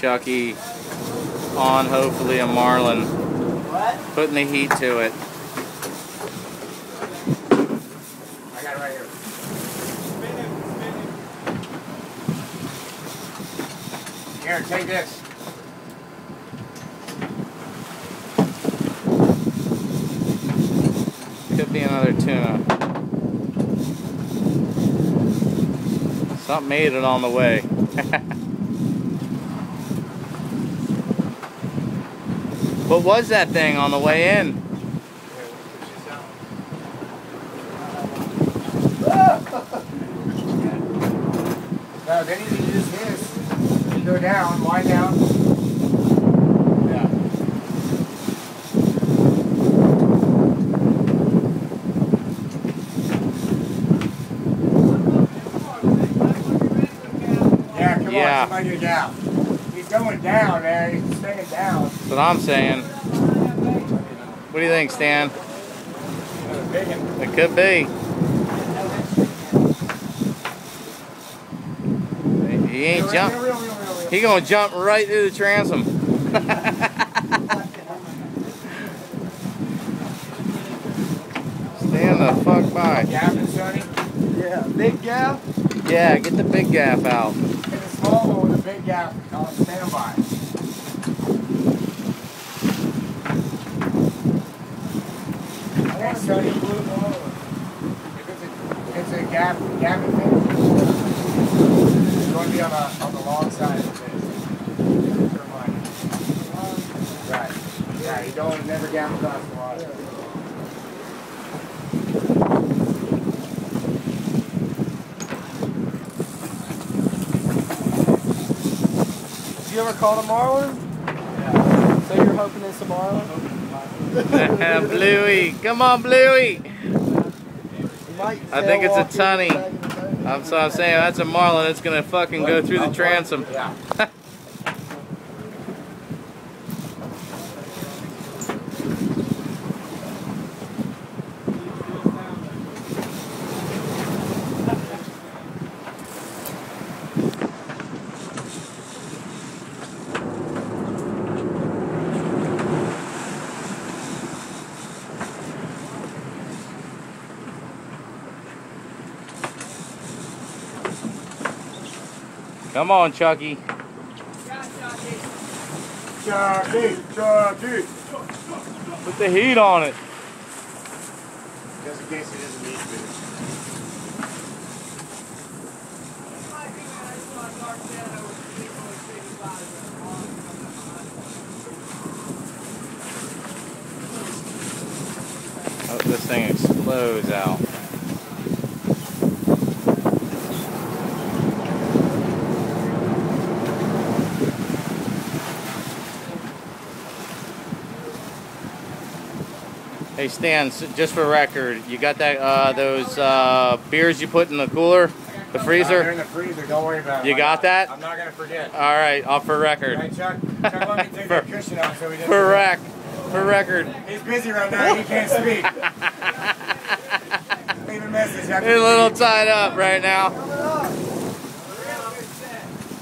Chucky on hopefully a marlin. What? Putting the heat to it. I got it right here. Here, take this. Could be another tuna. Something made it on the way. what was that thing on the way in? No, then you can use. You go down, wind down. Yeah. Yeah, come Yeah. on, somebody get down. He's going down there, he's staying down. That's what I'm saying. What do you think, Stan? That's a big one. It could be. He ain't jump. He gonna jump right through the transom. Stand the fuck by. Yeah, big gaff. Yeah, get the big gaff out. Hit a small one with a big gaff. Call it standby. If it's a, gaff, fish, it's going to be on the, on the long side of. Right. Yeah, you don't never gaff the water. You ever caught a marlin? Yeah. So you're hoping it's a marlin? Bluey, come on, Bluey. I think it's a sail tunny. here back in the boat. I'm so I'm saying that's a marlin. It's gonna fucking go through the transom. Come on, Chucky. Chucky, Chucky. Put the heat on it. Just in case it is a meat fish. Oh, this thing explodes out. Hey Stan, just for record, you got that uh, those uh, beers you put in the cooler, the Uh, they're freezer? in the freezer. Don't worry about it. You got that? I'm not gonna forget. All right, off for Hey, record. Chuck. Chuck, let me take that cushion off so we didn't. For rec, for record. He's busy right now. He can't speak. Leave a message. He's a little tied up right now.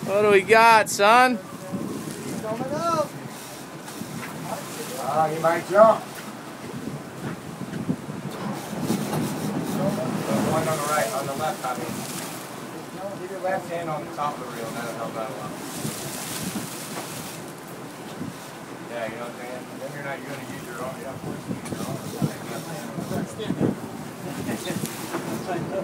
What do we got, son? Coming up. Oh, he might jump. One on the right, on the left, I mean. Keep your left hand on the top of the reel, that'll help out a lot. Yeah, you know what I'm saying? Then you're not, gonna use your arm, yeah, of course you use your the.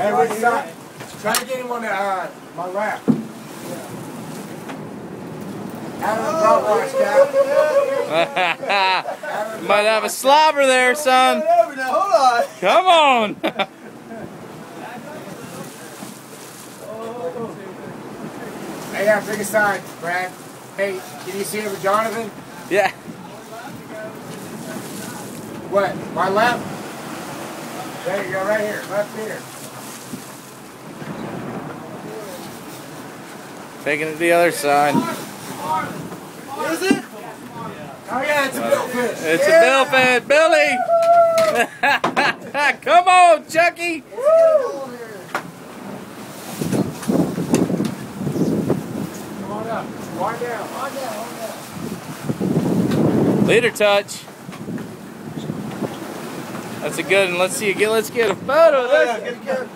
Hey, which side? Try to get him on the, uh, my left. Out of the boat watch, Cap. Might have a slobber there, son. Hold on. Come on. Hey, yeah, big side, Brad. Hey, can you see it with Jonathan? yeah. What? My left? There you go, right here, left here. Taking it to the other side. Is it? Oh yeah, it's a uh, billfish. It's yeah. a billfish, Billy. Come on, Chucky. Come on up. Wind down. Wind down. Wind down. Leader touch. That's a good one. Let's see you get. Let's get a photo. Oh, yeah,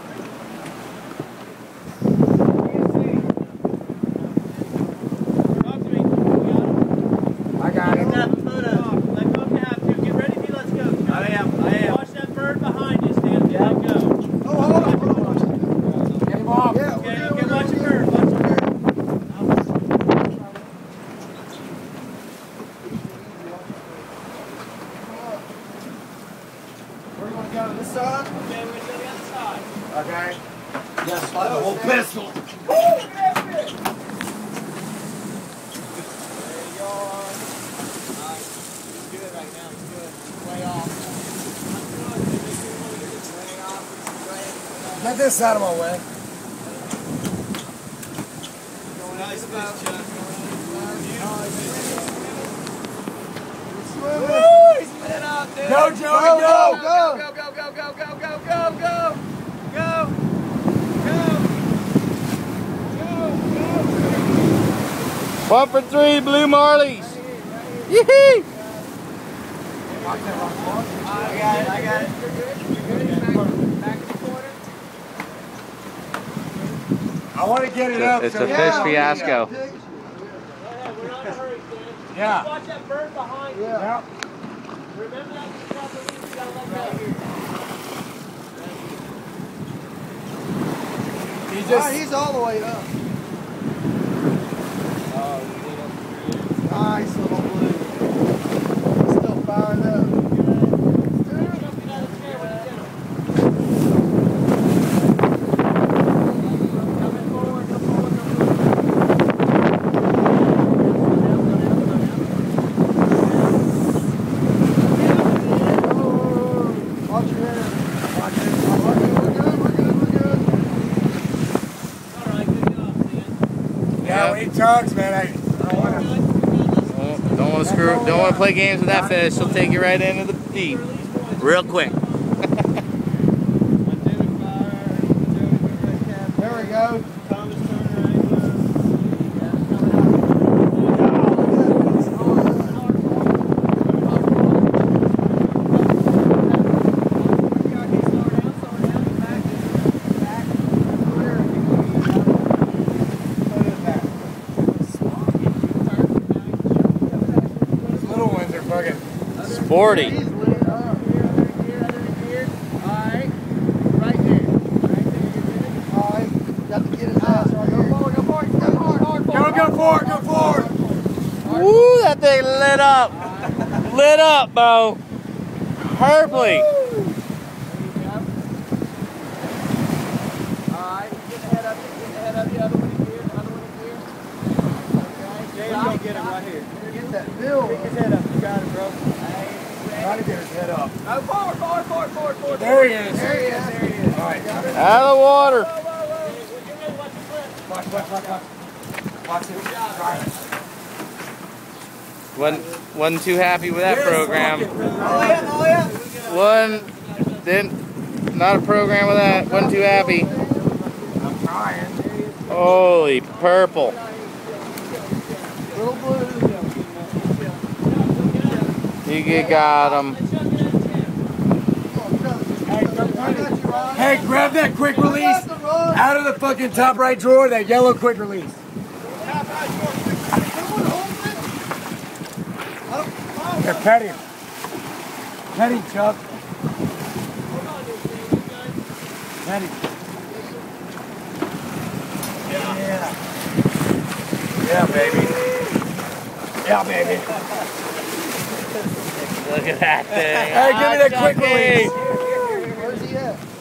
on this side? Okay, we're the other side. Okay. Yes, oh, whole pistol. Woo! You Get this out of my way. Nice. Nice. Woo! He's lit dude. Go. go. go go, go, go, go, go, go, go! One for three, Blue Marlies. Yee I got it, I got it. I want to get it up. It's so a we fish can- fiasco. Yeah. Watch that bird behind you. Yeah. Remember that you gotta let go here. He just. he's all the way up. Nice little blue. Still fired up. Jump get out of the chair when you get him. Coming forward, come forward, come forward. Watch your head. Watch it. We're good, we're good, we're good. All right, good job, Dan. Yeah, when he tugs, man, I, I don't want to. Don't, don't want to screw. Don't want to play games with that fish. She'll take you right into the deep, real quick. 40. Go forward, go forward. Woo, that thing lit up. lit up, Bo. Purpley. Alright, get the head up, get the head up, the other one in here, the other one in here. Okay, James, go get him right here. Get that bill. Pick his head up, you got it, bro. Try to get his head up. Oh, forward, forward, forward, forward, forward. There he is. There he is. There he is. All right. Out of the water. Watch, watch, watch, watch. Watch it. Try it. Wasn't, wasn't too happy with that program. Oh, yeah, oh, yeah. One didn't. Not a program with that. Wasn't too happy. I'm trying. Holy purple. Little blue. You get- got him. Hey, grab that quick release out of the fucking top right drawer. That yellow quick release. Here, pet him. Pet Chuck. Pet. Yeah. Yeah, baby. Yeah, baby. Look at that thing. Hey, give me that quick release.